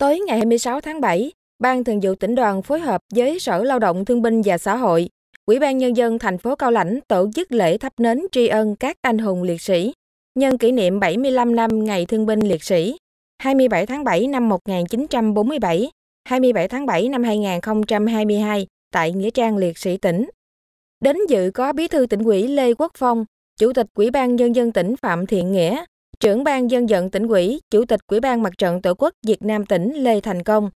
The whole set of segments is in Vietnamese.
Tối ngày 26 tháng 7, Ban Thường vụ tỉnh đoàn phối hợp với Sở Lao động Thương binh và Xã hội, Ủy ban Nhân dân thành phố Cao Lãnh tổ chức lễ thắp nến tri ân các anh hùng liệt sĩ nhân kỷ niệm 75 năm Ngày Thương binh Liệt sĩ 27 tháng 7 năm 1947, 27 tháng 7 năm 2022 tại Nghĩa trang Liệt sĩ tỉnh. Đến dự có Bí thư tỉnh ủy Lê Quốc Phong, Chủ tịch Ủy ban Nhân dân tỉnh Phạm Thiện Nghĩa, trưởng ban dân vận tỉnh ủy, Chủ tịch Ủy ban Mặt trận Tổ quốc Việt Nam tỉnh Lê Thành Công,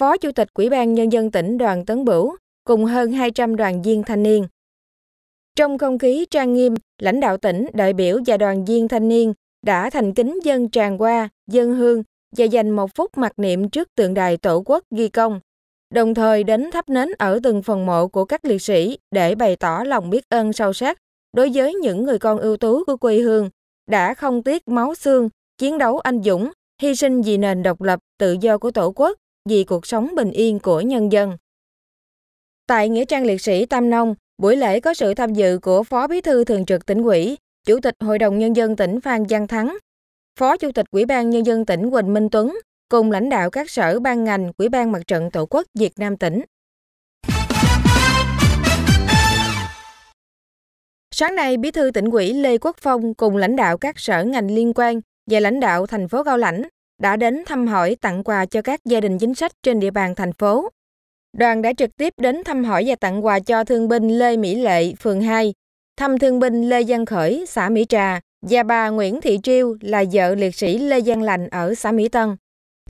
Phó Chủ tịch Ủy ban Nhân dân tỉnh Đoàn Tấn Bửu, cùng hơn 200 đoàn viên thanh niên. Trong không khí trang nghiêm, lãnh đạo tỉnh, đại biểu và đoàn viên thanh niên đã thành kính dân tràn qua, dân hương và dành một phút mặc niệm trước tượng đài Tổ quốc ghi công, đồng thời đến thắp nến ở từng phần mộ của các liệt sĩ để bày tỏ lòng biết ơn sâu sắc đối với những người con ưu tú của quê hương đã không tiếc máu xương, chiến đấu anh dũng, hy sinh vì nền độc lập, tự do của Tổ quốc, vì cuộc sống bình yên của nhân dân. Tại Nghĩa trang liệt sĩ Tam Nông, buổi lễ có sự tham dự của Phó Bí thư Thường trực tỉnh ủy, Chủ tịch Hội đồng Nhân dân tỉnh Phan Giang Thắng, Phó Chủ tịch Ủy ban Nhân dân tỉnh Quỳnh Minh Tuấn, cùng lãnh đạo các sở ban ngành Ủy ban Mặt trận Tổ quốc Việt Nam tỉnh. Sáng nay, Bí thư tỉnh ủy Lê Quốc Phong cùng lãnh đạo các sở ngành liên quan và lãnh đạo thành phố Cao Lãnh đã đến thăm hỏi tặng quà cho các gia đình chính sách trên địa bàn thành phố. Đoàn đã trực tiếp đến thăm hỏi và tặng quà cho thương binh Lê Mỹ Lệ, phường 2, thăm thương binh Lê Văn Khởi, xã Mỹ Trà và bà Nguyễn Thị Triêu là vợ liệt sĩ Lê Giang Lành ở xã Mỹ Tân.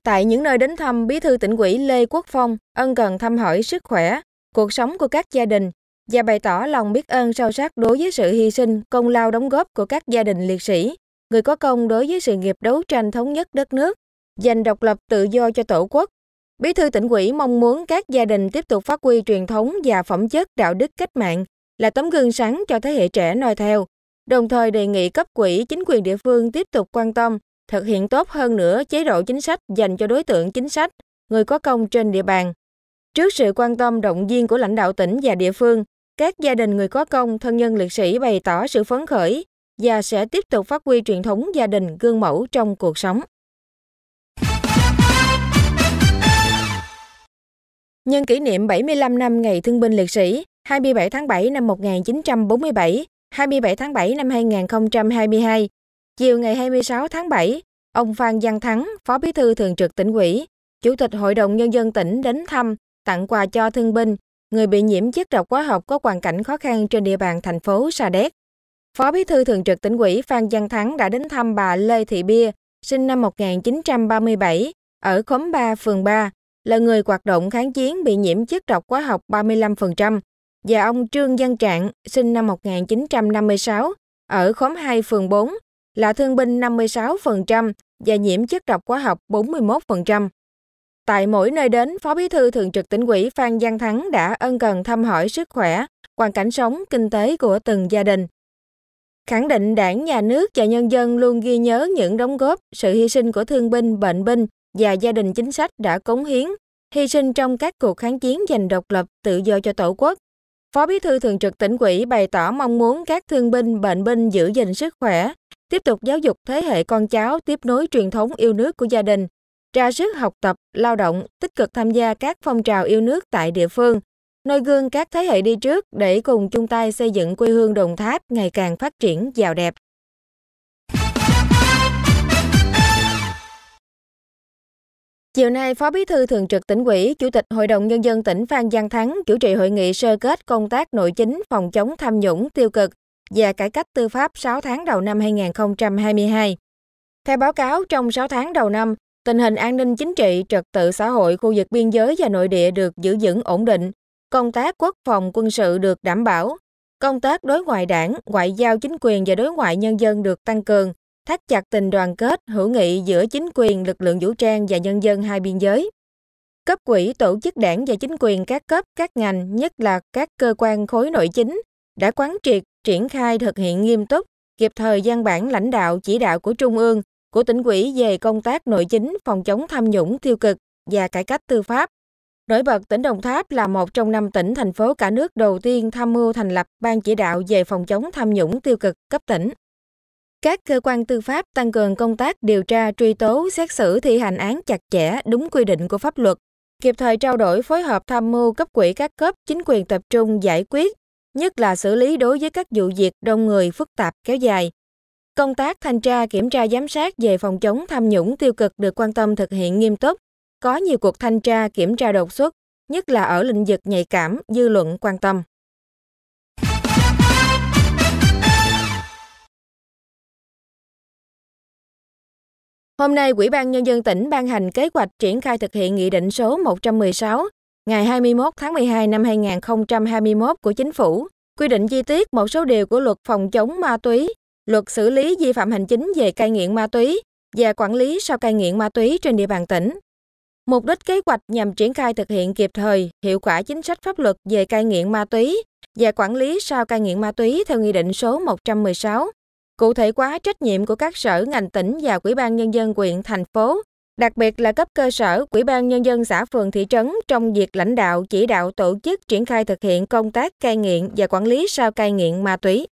Tại những nơi đến thăm, Bí thư tỉnh ủy Lê Quốc Phong ân cần thăm hỏi sức khỏe, cuộc sống của các gia đình và bày tỏ lòng biết ơn sâu sắc đối với sự hy sinh, công lao đóng góp của các gia đình liệt sĩ, người có công đối với sự nghiệp đấu tranh thống nhất đất nước, giành độc lập tự do cho Tổ quốc. Bí thư tỉnh ủy mong muốn các gia đình tiếp tục phát huy truyền thống và phẩm chất đạo đức cách mạng là tấm gương sáng cho thế hệ trẻ noi theo, đồng thời đề nghị cấp quỹ chính quyền địa phương tiếp tục quan tâm, thực hiện tốt hơn nữa chế độ chính sách dành cho đối tượng chính sách, người có công trên địa bàn. Trước sự quan tâm động viên của lãnh đạo tỉnh và địa phương, các gia đình người có công, thân nhân liệt sĩ bày tỏ sự phấn khởi và sẽ tiếp tục phát huy truyền thống gia đình gương mẫu trong cuộc sống. Nhân kỷ niệm 75 năm Ngày Thương binh Liệt sĩ 27 tháng 7 năm 1947, 27 tháng 7 năm 2022, chiều ngày 26 tháng 7, ông Phan Văn Thắng, Phó Bí thư Thường trực tỉnh ủy, Chủ tịch Hội đồng Nhân dân tỉnh đến thăm, tặng quà cho thương binh, người bị nhiễm chất độc hóa học có hoàn cảnh khó khăn trên địa bàn thành phố Sa Đéc. Phó Bí thư Thường trực tỉnh ủy Phan Văn Thắng đã đến thăm bà Lê Thị Bia, sinh năm 1937, ở khóm 3, phường 3, là người hoạt động kháng chiến bị nhiễm chất độc hóa học 35%, và ông Trương Văn Trạng, sinh năm 1956, ở khóm 2, phường 4, là thương binh 56% và nhiễm chất độc hóa học 41%. Tại mỗi nơi đến, Phó Bí thư Thường trực tỉnh ủy Phan Giang Thắng đã ân cần thăm hỏi sức khỏe, hoàn cảnh sống, kinh tế của từng gia đình. Khẳng định đảng, nhà nước và nhân dân luôn ghi nhớ những đóng góp, sự hy sinh của thương binh, bệnh binh và gia đình chính sách đã cống hiến, hy sinh trong các cuộc kháng chiến giành độc lập, tự do cho Tổ quốc. Phó Bí thư Thường trực tỉnh ủy bày tỏ mong muốn các thương binh, bệnh binh giữ gìn sức khỏe, tiếp tục giáo dục thế hệ con cháu tiếp nối truyền thống yêu nước của gia đình, ra sức học tập, lao động, tích cực tham gia các phong trào yêu nước tại địa phương, noi gương các thế hệ đi trước để cùng chung tay xây dựng quê hương Đồng Tháp ngày càng phát triển giàu đẹp. Chiều nay, Phó Bí thư Thường trực tỉnh ủy, Chủ tịch Hội đồng Nhân dân tỉnh Phan Giang Thắng chủ trì hội nghị sơ kết công tác nội chính phòng chống tham nhũng tiêu cực và cải cách tư pháp 6 tháng đầu năm 2022. Theo báo cáo, trong 6 tháng đầu năm, tình hình an ninh chính trị, trật tự xã hội khu vực biên giới và nội địa được giữ vững ổn định, công tác quốc phòng quân sự được đảm bảo, công tác đối ngoại đảng, ngoại giao chính quyền và đối ngoại nhân dân được tăng cường, thắt chặt tình đoàn kết, hữu nghị giữa chính quyền, lực lượng vũ trang và nhân dân hai biên giới. Cấp quỹ tổ chức đảng và chính quyền các cấp, các ngành, nhất là các cơ quan khối nội chính, đã quán triệt, triển khai thực hiện nghiêm túc, kịp thời văn bản lãnh đạo chỉ đạo của Trung ương, của tỉnh ủy về công tác nội chính, phòng chống tham nhũng tiêu cực và cải cách tư pháp. Nổi bật tỉnh Đồng Tháp là một trong năm tỉnh thành phố cả nước đầu tiên tham mưu thành lập ban chỉ đạo về phòng chống tham nhũng tiêu cực cấp tỉnh. Các cơ quan tư pháp tăng cường công tác điều tra, truy tố, xét xử thi hành án chặt chẽ, đúng quy định của pháp luật, kịp thời trao đổi phối hợp tham mưu cấp quỹ các cấp chính quyền tập trung giải quyết, nhất là xử lý đối với các vụ việc đông người phức tạp kéo dài. Công tác thanh tra, kiểm tra giám sát về phòng chống tham nhũng tiêu cực được quan tâm thực hiện nghiêm túc, có nhiều cuộc thanh tra, kiểm tra đột xuất, nhất là ở lĩnh vực nhạy cảm, dư luận quan tâm. Hôm nay, Ủy ban Nhân dân tỉnh ban hành kế hoạch triển khai thực hiện Nghị định số 116 ngày 21 tháng 12 năm 2021 của Chính phủ, quy định chi tiết một số điều của luật phòng chống ma túy, luật xử lý vi phạm hành chính về cai nghiện ma túy và quản lý sau cai nghiện ma túy trên địa bàn tỉnh. Mục đích kế hoạch nhằm triển khai thực hiện kịp thời, hiệu quả chính sách pháp luật về cai nghiện ma túy và quản lý sau cai nghiện ma túy theo Nghị định số 116 cụ thể hóa trách nhiệm của các sở ngành tỉnh và quỹ ban Nhân dân quyện, thành phố, đặc biệt là cấp cơ sở, quỹ ban Nhân dân xã phường thị trấn trong việc lãnh đạo chỉ đạo tổ chức triển khai thực hiện công tác cai nghiện và quản lý sau cai nghiện ma túy.